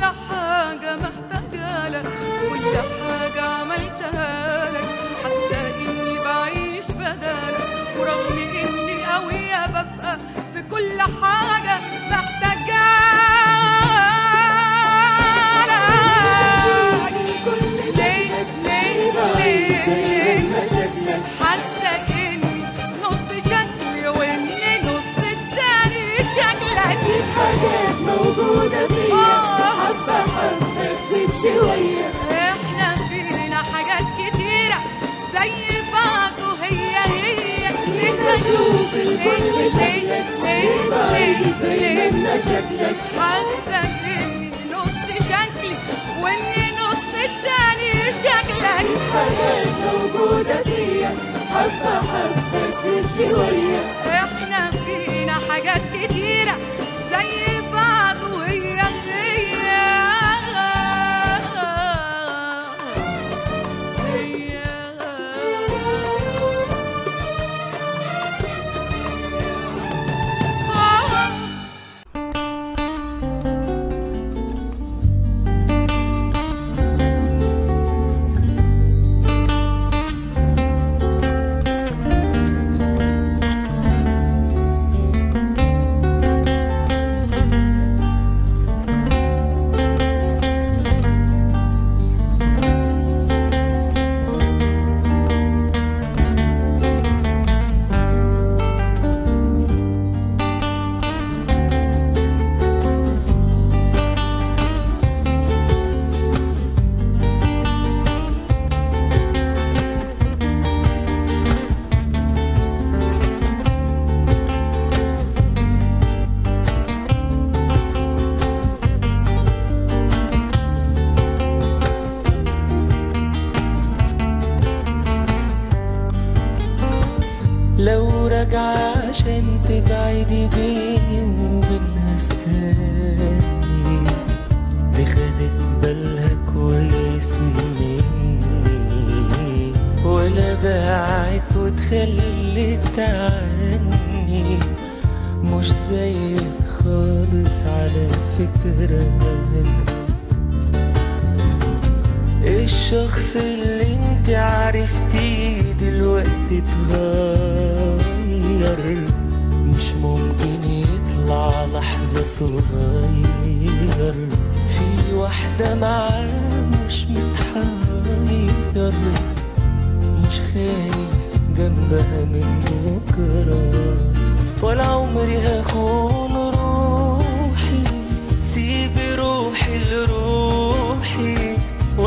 ولا حاجة محتاجة يبقى يسلمنا شكلك حتى مني نص شكلي ومني نص التاني شكلك الحياة موجودة فيا حبة حبة شوية إحنا فينا حاجات كتير.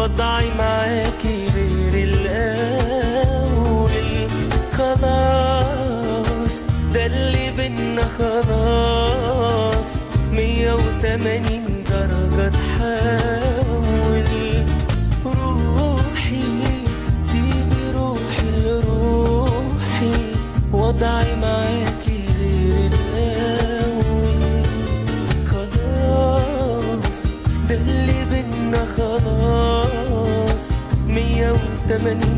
وضعي معاكي غير الأول. خلاص ده اللي بينا خلاص. مية وتمانين درجة determined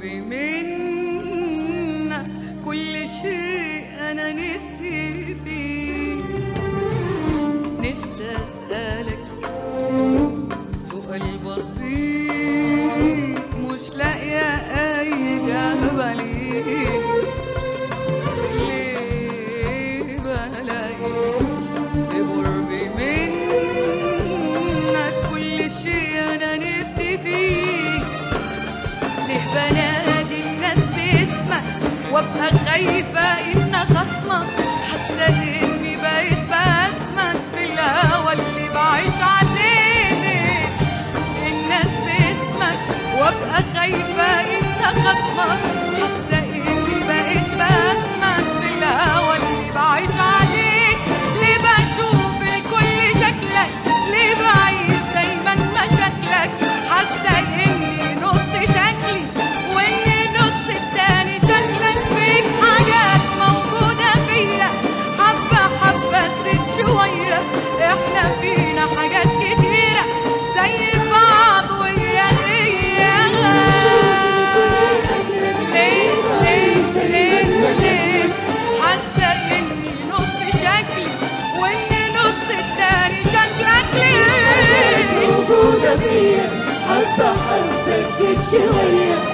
be me. Mann, Mann. شوية حتى حبة زيد شوية.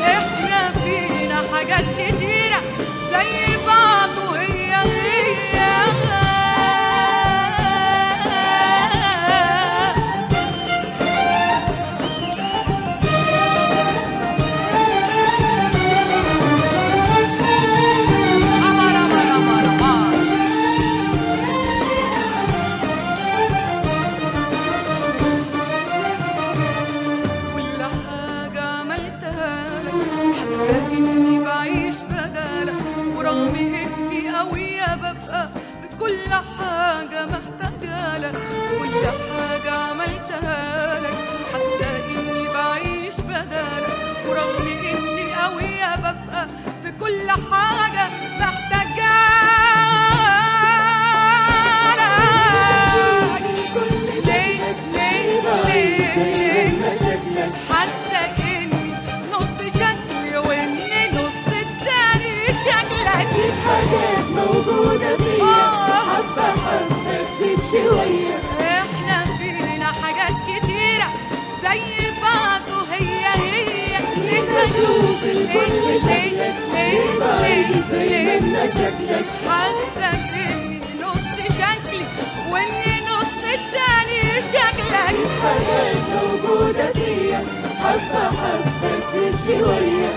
كل شايفك نجم عايز يهمنا شكلك حتى من نص شكلي واني نص التاني شكلك الحياة موجودة فيا حبة حبة تمشي شوية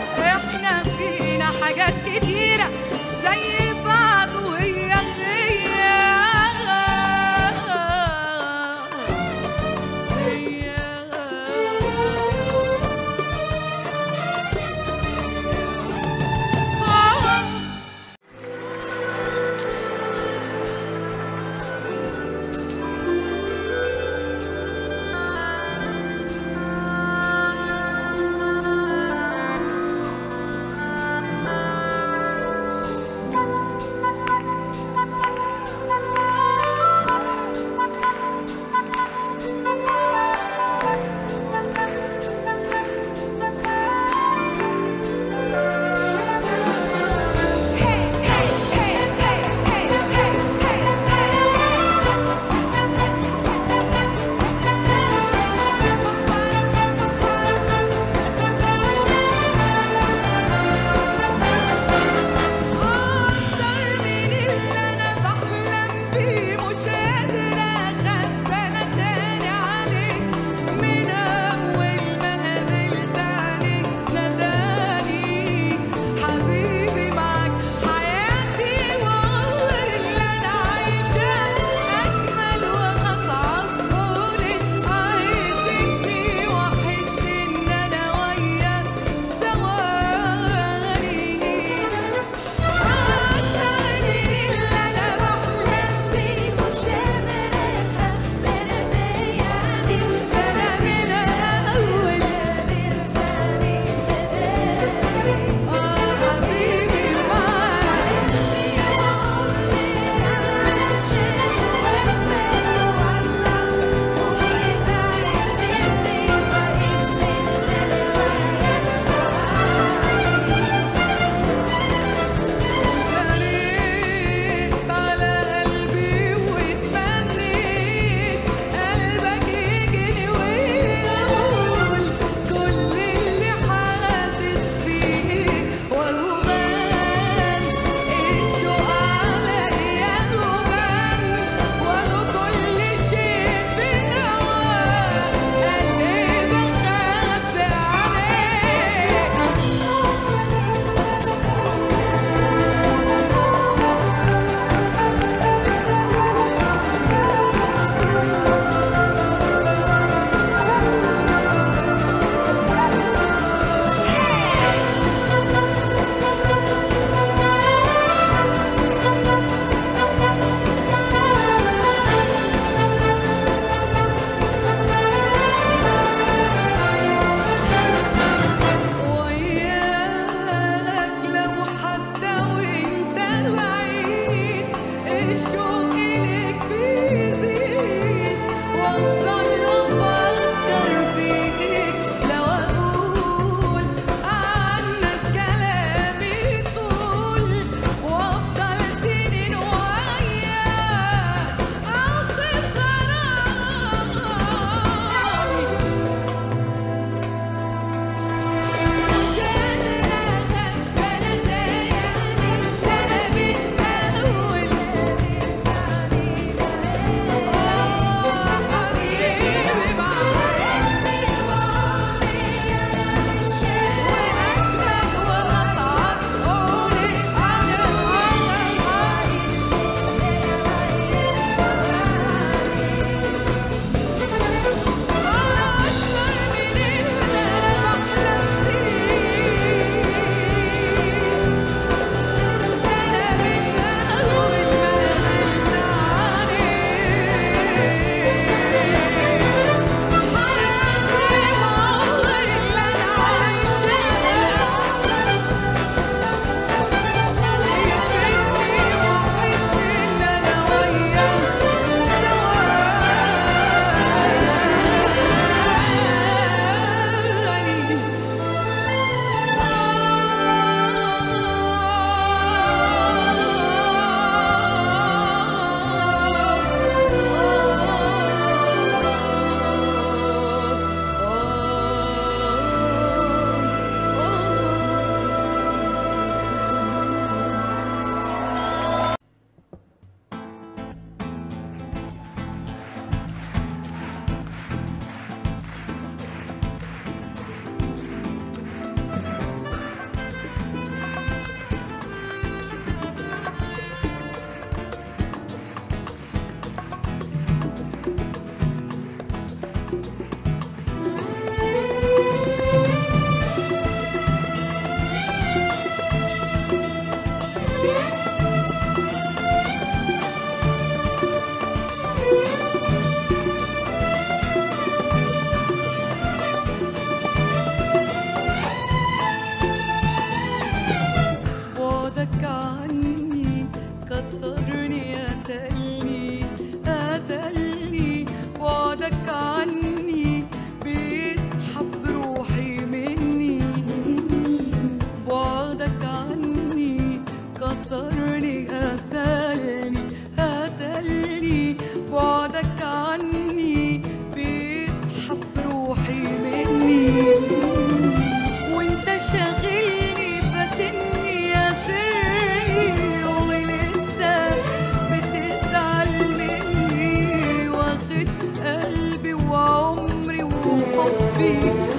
be.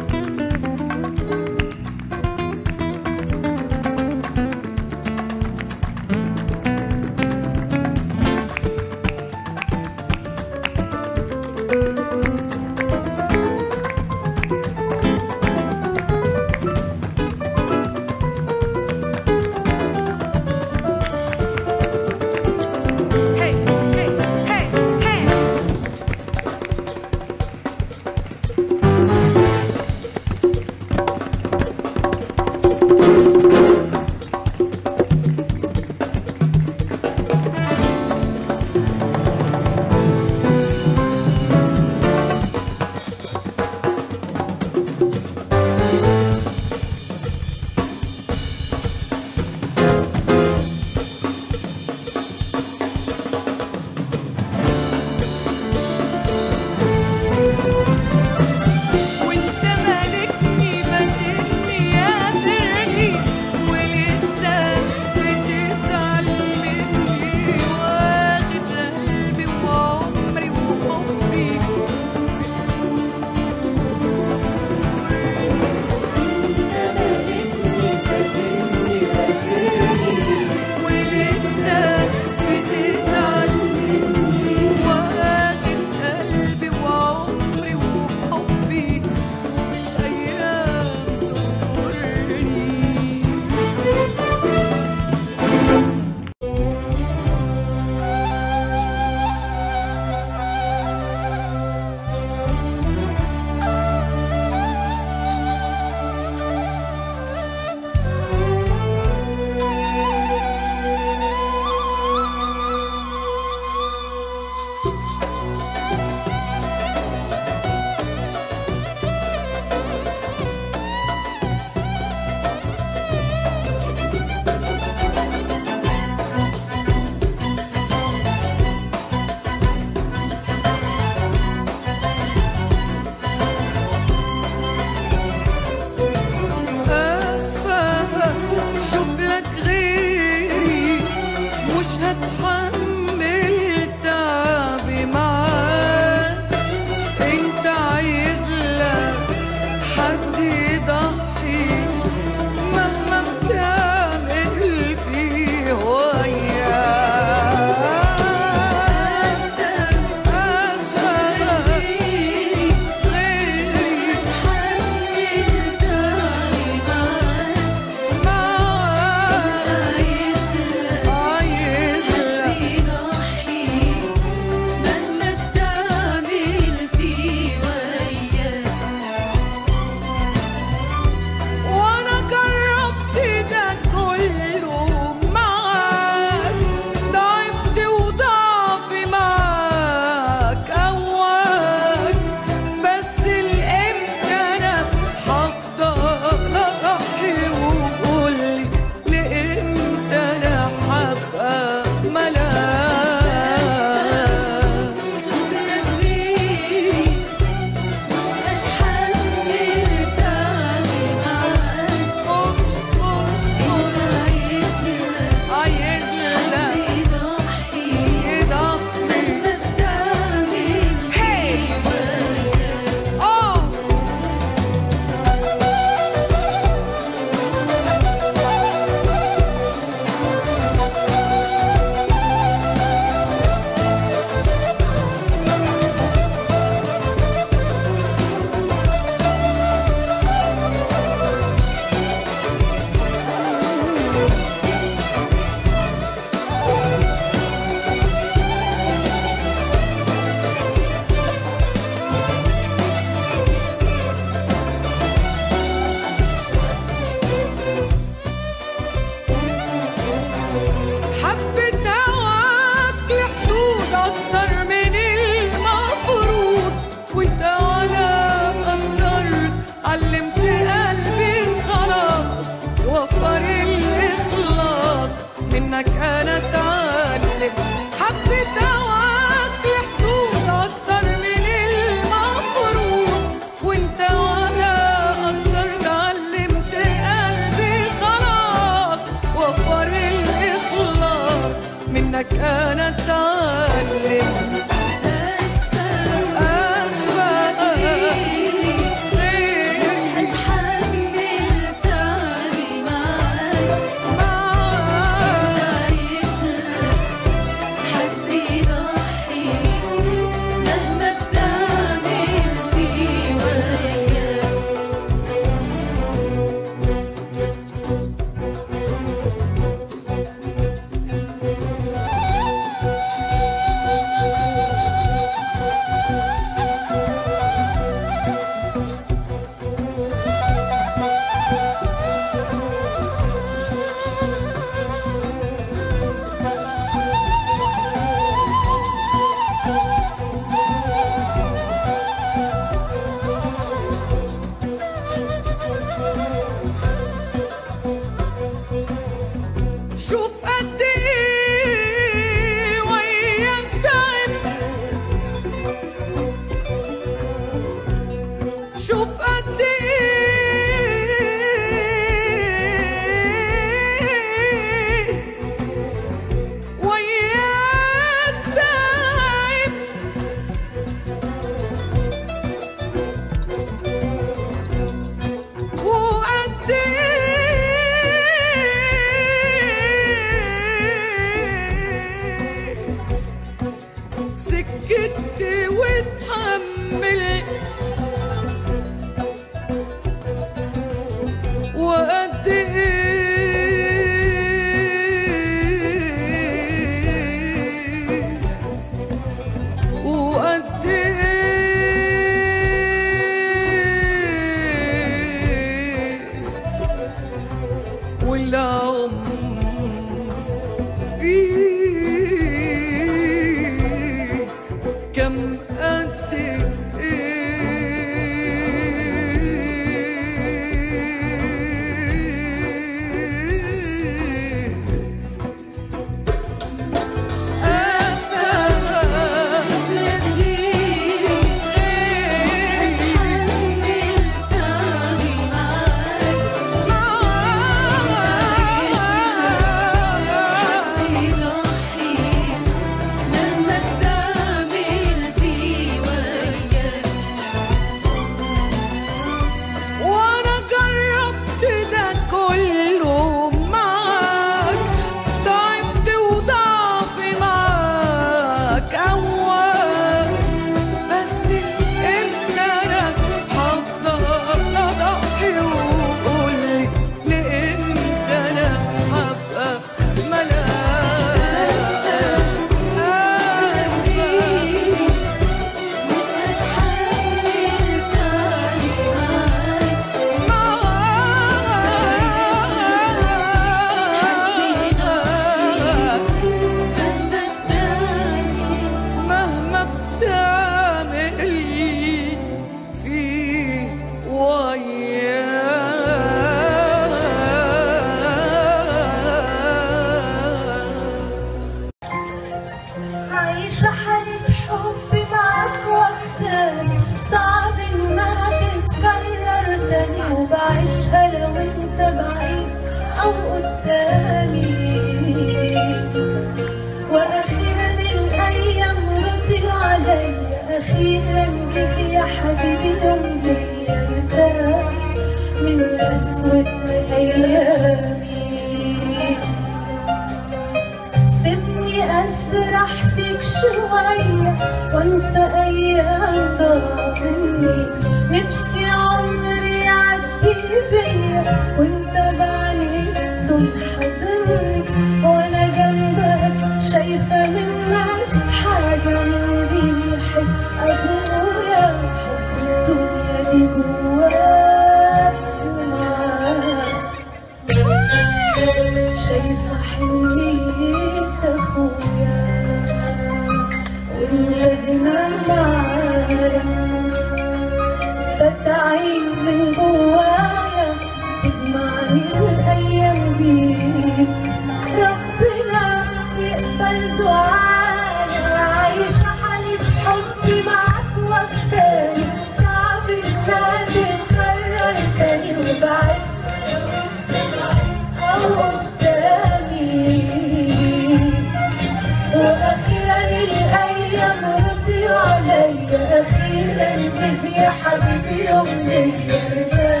أمي يرجع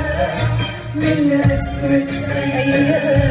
من أسرة أيام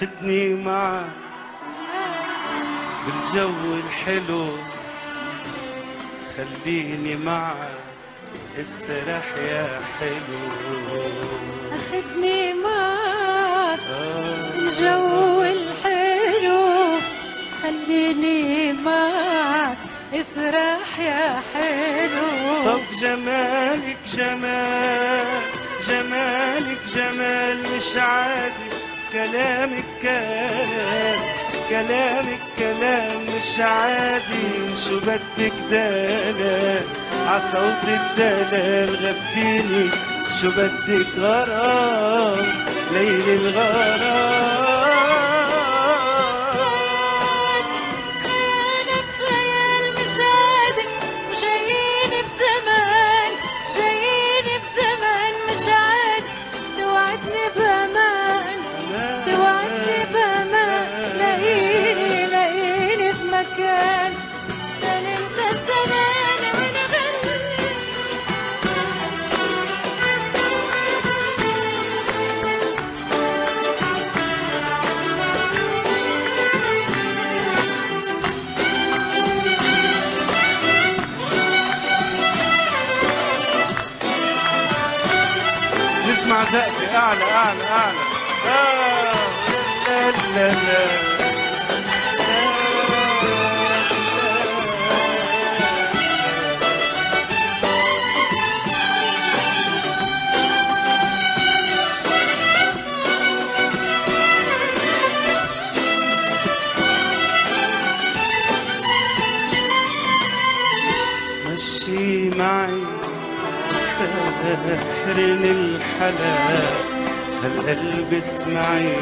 خدني معك بالجو الحلو. خليني معك السرح يا حلو. خدني معك آه. بالجو الحلو. خليني معك اسرح يا حلو. طب جمالك جمال جمالك جمال مش عادي. كلام كلامك كلام مش عادي شو بدك دلال؟ عصوت الدلال غفيني شو بدك غرام؟ ليل الغرام. أعلى أعلى أعلى آه لا لا لا. ساحرني الحلا هالقلب اسمعي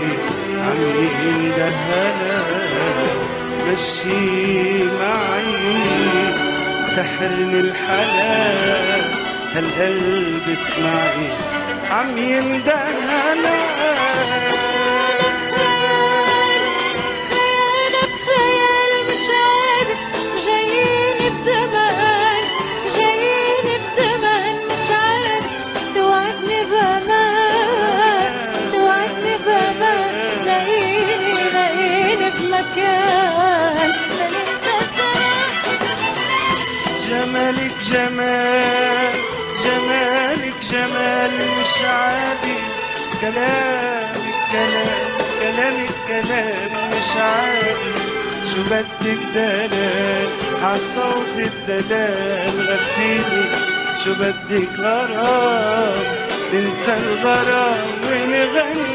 عم يندهلا مشي معي سحرني الحلا هالقلب اسمعي عم يندهلا لا ننسى الزمان جمالك جمال جمالك جمال مش عادي كلامك كلام كلامك كلام مش عادي شو بدك دلال؟ عالصوت الدلال غفيني. شو بدك غرام؟ ننسى الغرام ونغني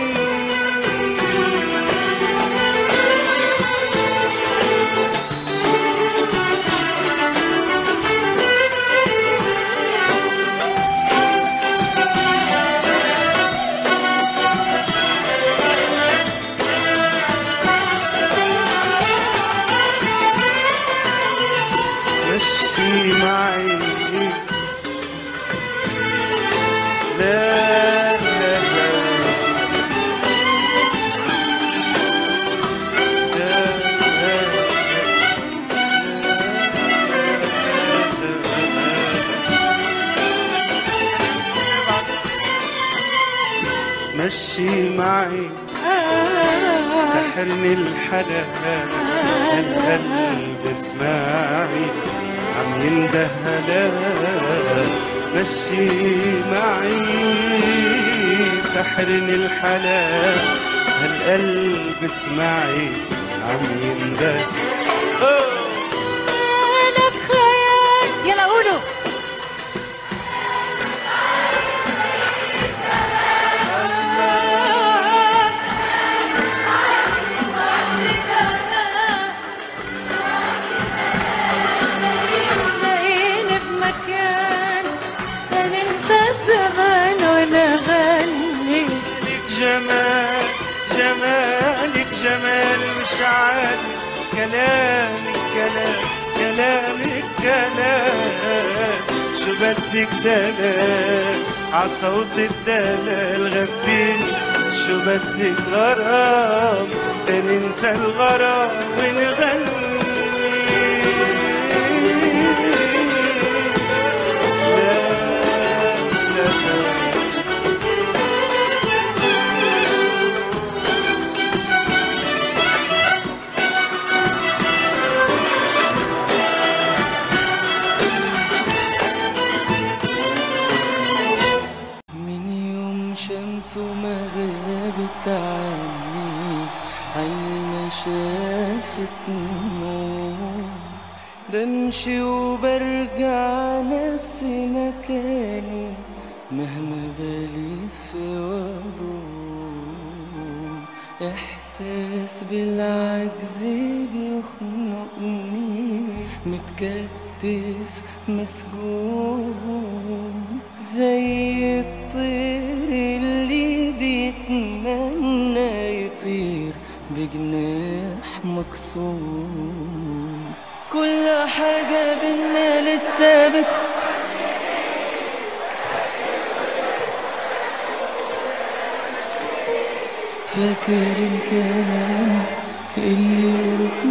زلت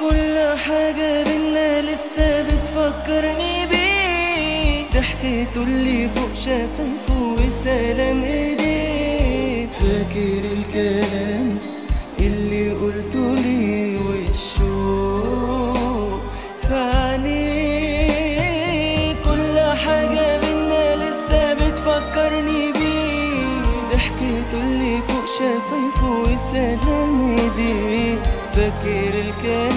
كل حاجة بينا لسه بتفكرني بيه فوق شفايفه وسلام ايديه فاكر الكلام تفتكر الكلام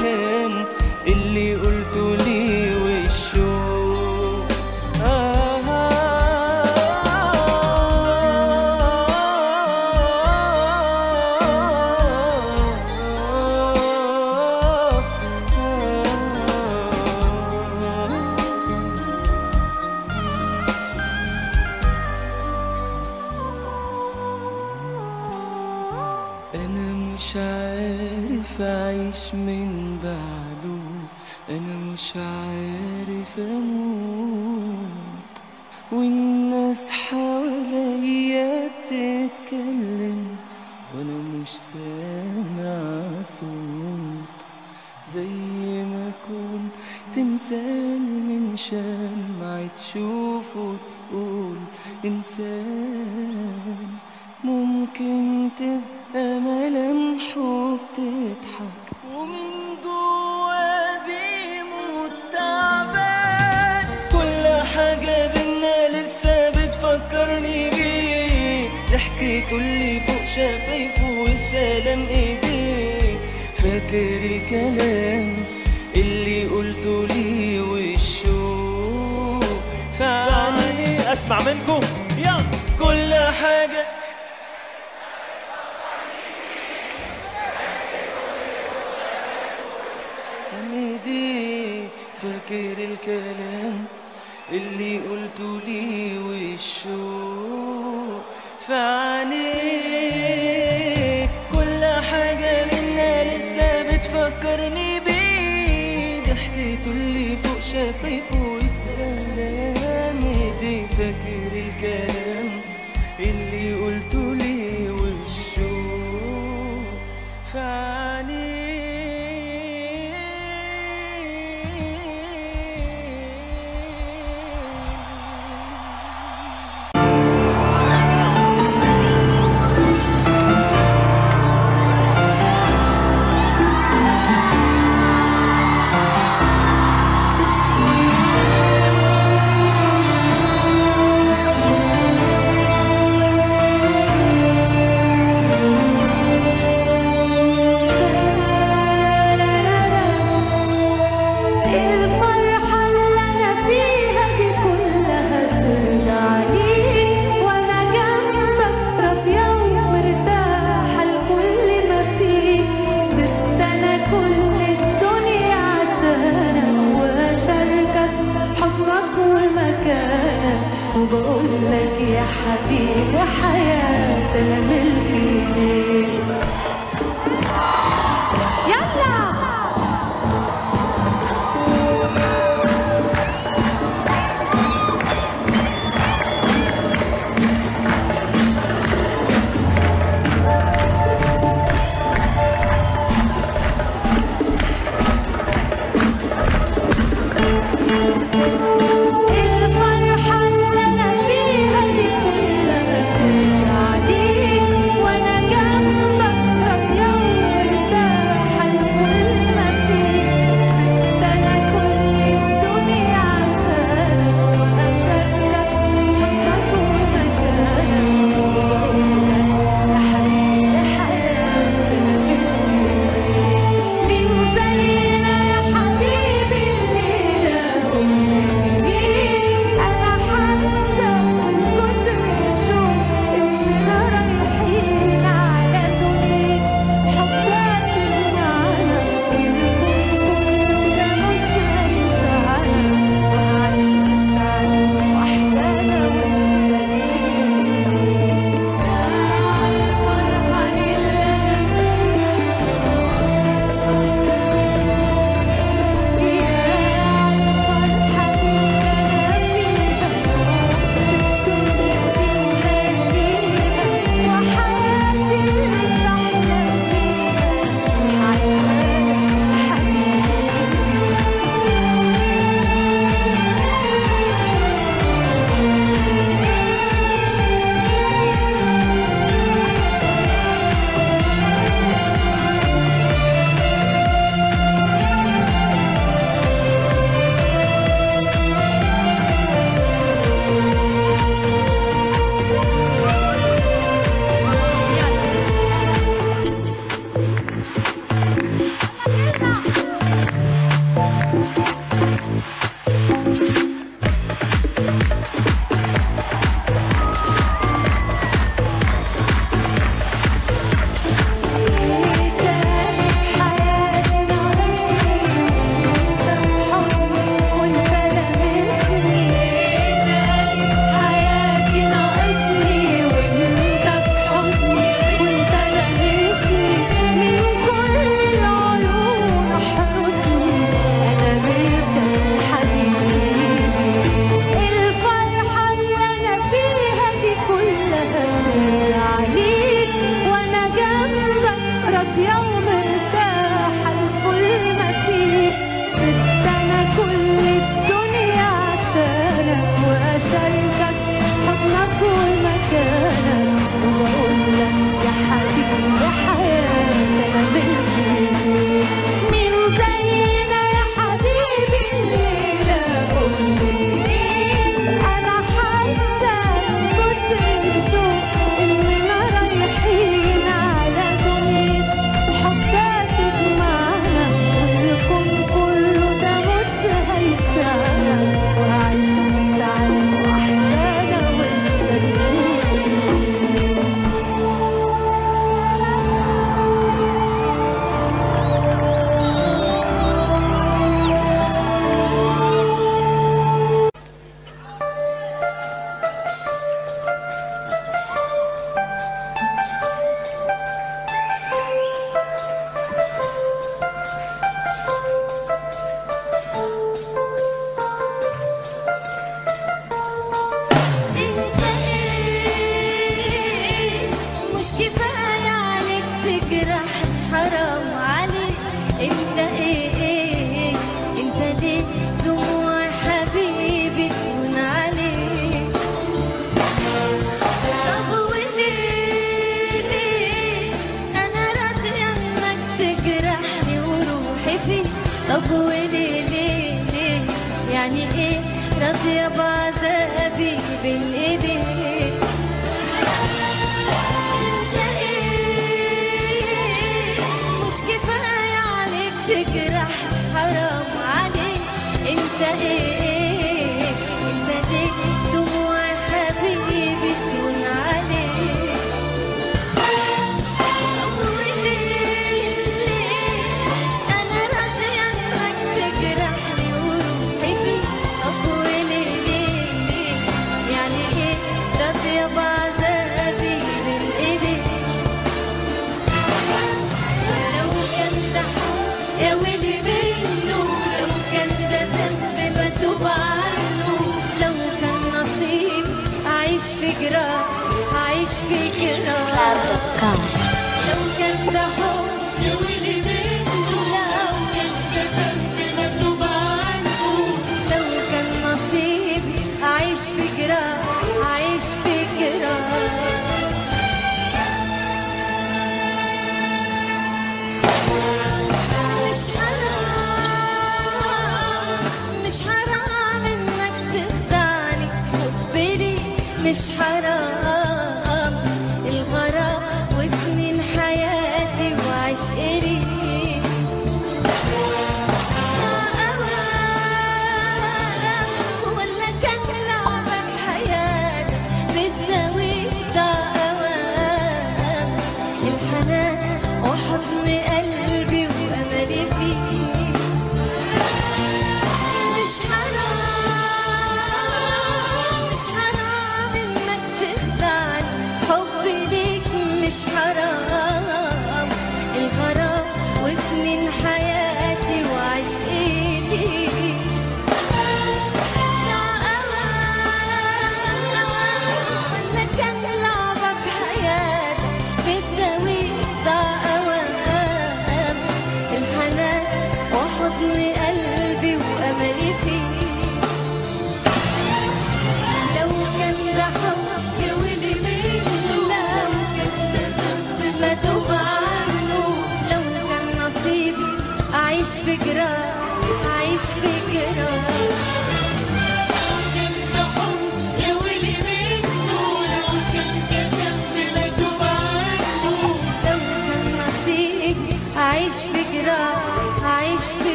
fish hide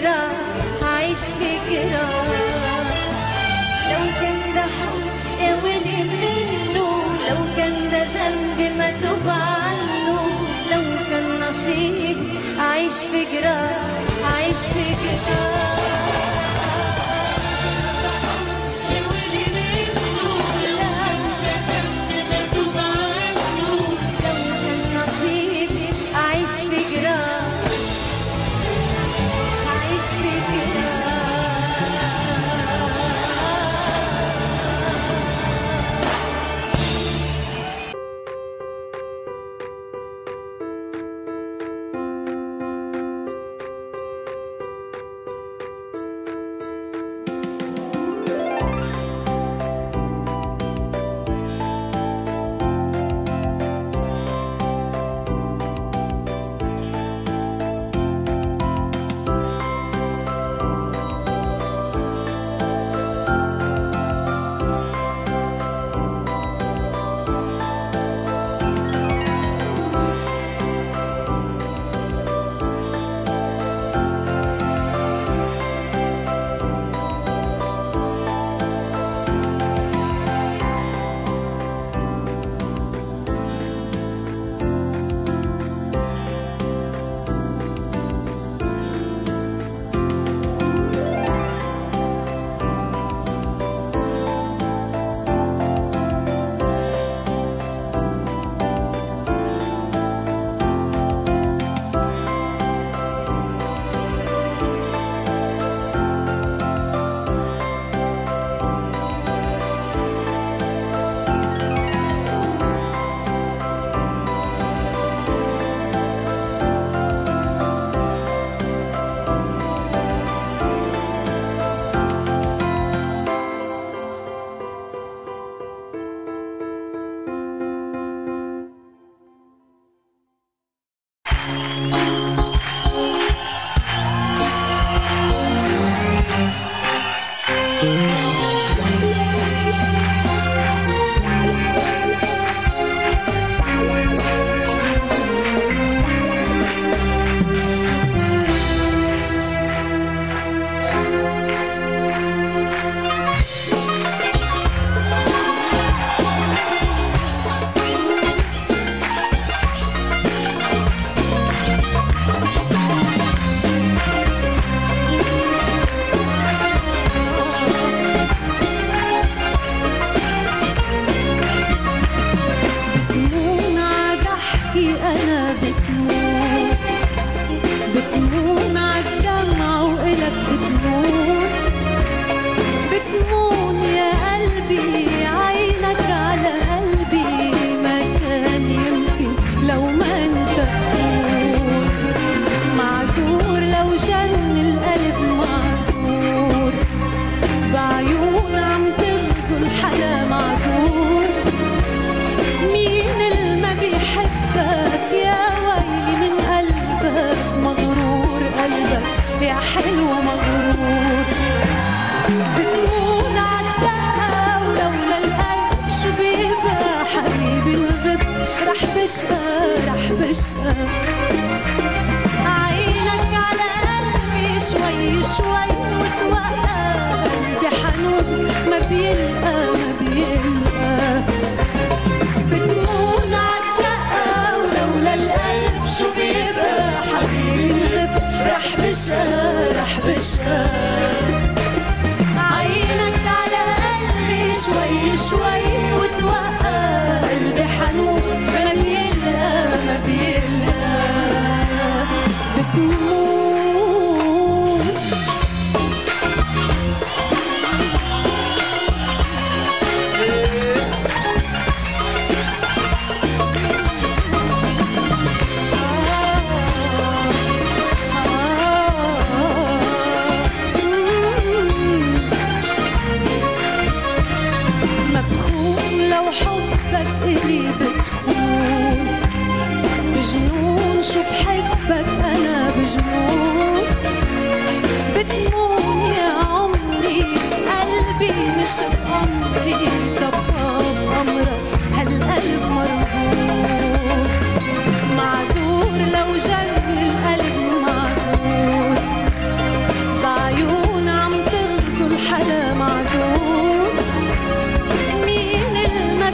فكرة عايش فكرة لو كان ده حب اغلب منه لو كان ده ذنب ما تب عنه لو كان نصيب عايش فكرة عايش فكرة شوي وتوقع قلبي حنون ما بيلقى ما بيلقى بتمون عالدقة ولولا القلب شو بيبقى؟ حبيبي رح بشقى رح بشقى.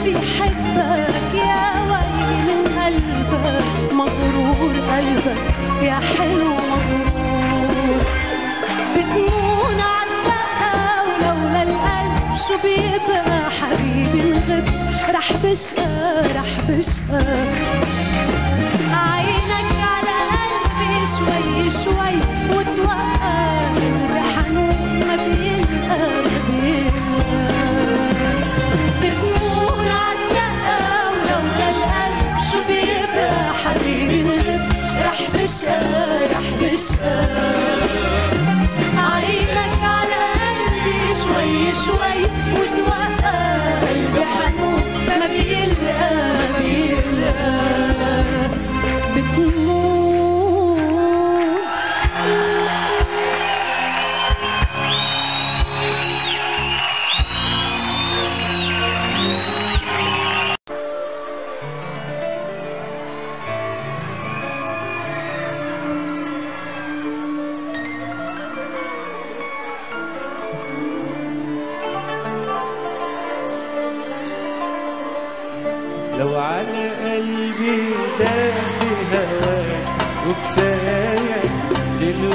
بيحبك يا ويلي من قلبك مغرور قلبك يا حلو مغرور بيبقى حبيبي انغبت رح بشقى رح بشقى عينك على قلبي شوي شوي. وتوقع قلبي حنون ما بيلقى ما بيلقى بتمون عالدقة ولولا القلب شو بيبقى حبيبي نغب رح بشقى رح بشقى بيلقى بيلقى. بتمون لو على قلبي داب هواك وكفاية ليل